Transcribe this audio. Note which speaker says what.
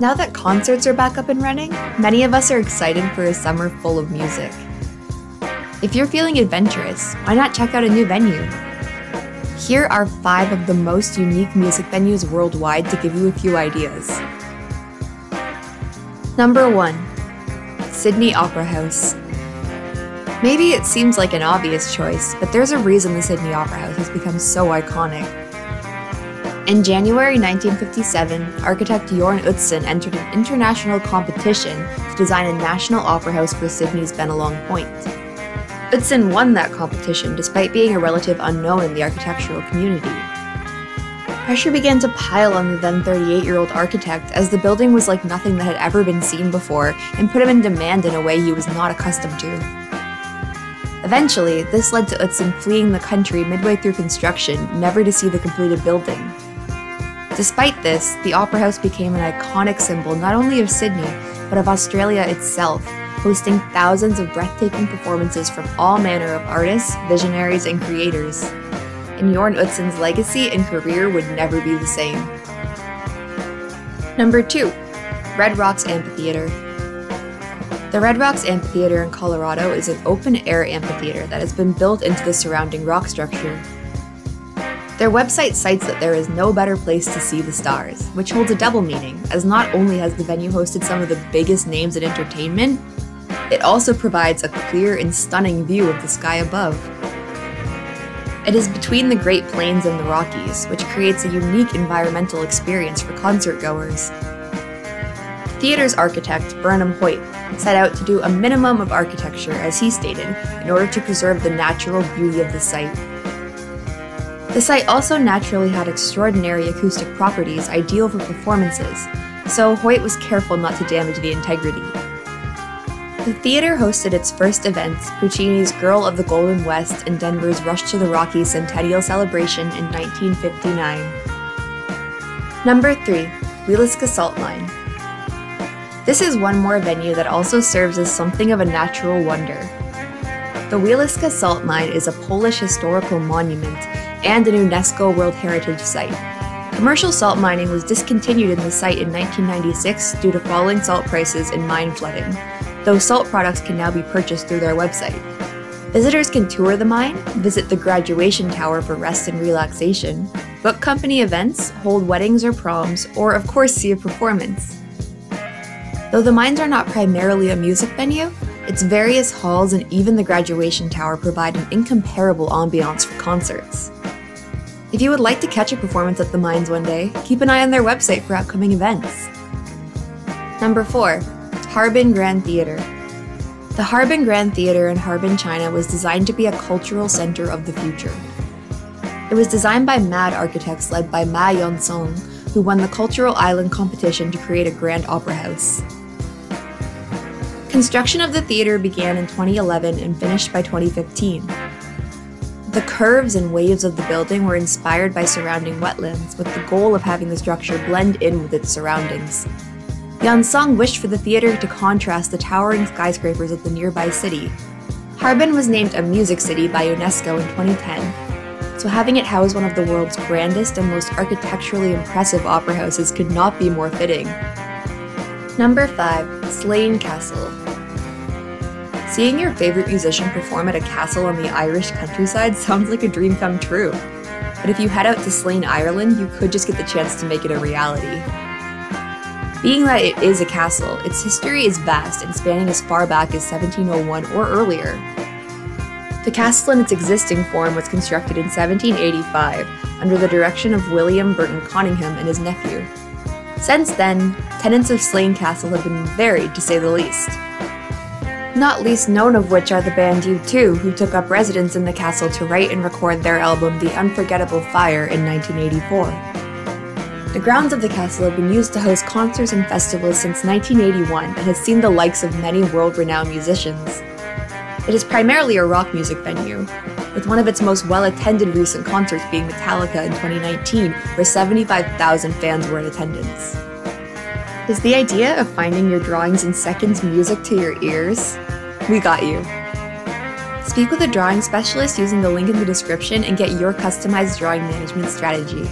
Speaker 1: Now that concerts are back up and running, many of us are excited for a summer full of music. If you're feeling adventurous, why not check out a new venue? Here are five of the most unique music venues worldwide to give you a few ideas. Number 1 Sydney Opera House. Maybe it seems like an obvious choice, but there's a reason the Sydney Opera House has become so iconic. In January 1957, architect Jorn Utzon entered an international competition to design a national opera house for Sydney's Bennelong Point. Utzon won that competition despite being a relative unknown in the architectural community. Pressure began to pile on the then 38 year old architect as the building was like nothing that had ever been seen before and put him in demand in a way he was not accustomed to. Eventually, this led to Utzon fleeing the country midway through construction, never to see the completed building. Despite this, the Opera House became an iconic symbol not only of Sydney, but of Australia itself, hosting thousands of breathtaking performances from all manner of artists, visionaries, and creators and Jorn Utzon's legacy and career would never be the same. Number 2. Red Rocks Amphitheater. The Red Rocks Amphitheater in Colorado is an open air amphitheater that has been built into the surrounding rock structure. Their website cites that there is no better place to see the stars, which holds a double meaning, as not only has the venue hosted some of the biggest names in entertainment, it also provides a clear and stunning view of the sky above. It is between the Great Plains and the Rockies, which creates a unique environmental experience for concert goers. The theater's architect, Burnham Hoyt, set out to do a minimum of architecture, as he stated, in order to preserve the natural beauty of the site. The site also naturally had extraordinary acoustic properties ideal for performances, so Hoyt was careful not to damage the integrity. The theater hosted its first events, Puccini's Girl of the Golden West and Denver's Rush to the Rockies Centennial Celebration in 1959. Number 3. Wieliczka Salt Mine. This is one more venue that also serves as something of a natural wonder. The Wieliczka Salt Mine is a Polish historical monument and an UNESCO World Heritage Site. Commercial salt mining was discontinued in the site in 1996 due to falling salt prices and mine flooding, though salt products can now be purchased through their website. Visitors can tour the mine, visit the graduation tower for rest and relaxation, book company events, hold weddings or proms, or of course see a performance. Though the mines are not primarily a music venue, its various halls and even the graduation tower provide an incomparable ambiance for concerts. If you would like to catch a performance at the mines one day, keep an eye on their website for upcoming events. Number 4. Harbin Grand Theater. The Harbin Grand Theater in Harbin, China was designed to be a cultural center of the future. It was designed by MAD architects led by Ma Yansong, who won the Cultural Island competition to create a grand opera house. Construction of the theater began in 2011 and finished by 2015. The curves and waves of the building were inspired by surrounding wetlands, with the goal of having the structure blend in with its surroundings. Yansong wished for the theater to contrast the towering skyscrapers of the nearby city. Harbin was named a music city by UNESCO in 2010, so having it house one of the world's grandest and most architecturally impressive opera houses could not be more fitting. Number 5. Slane Castle Seeing your favorite musician perform at a castle on the Irish countryside sounds like a dream come true. But if you head out to Slane, Ireland, you could just get the chance to make it a reality. Being that it is a castle, its history is vast and spanning as far back as 1701 or earlier. The castle in its existing form was constructed in 1785 under the direction of William Burton Conyngham and his nephew. Since then, tenants of Slane Castle have been varied to say the least. Not least known of which are the band U2, who took up residence in the castle to write and record their album The Unforgettable Fire in 1984. The grounds of the castle have been used to host concerts and festivals since 1981 and has seen the likes of many world renowned musicians. It is primarily a rock music venue, with one of its most well attended recent concerts being Metallica in 2019, where 75,000 fans were in attendance. Is the idea of finding your drawings in seconds music to your ears? We got you. Speak with a drawing specialist using the link in the description and get your customized drawing management strategy.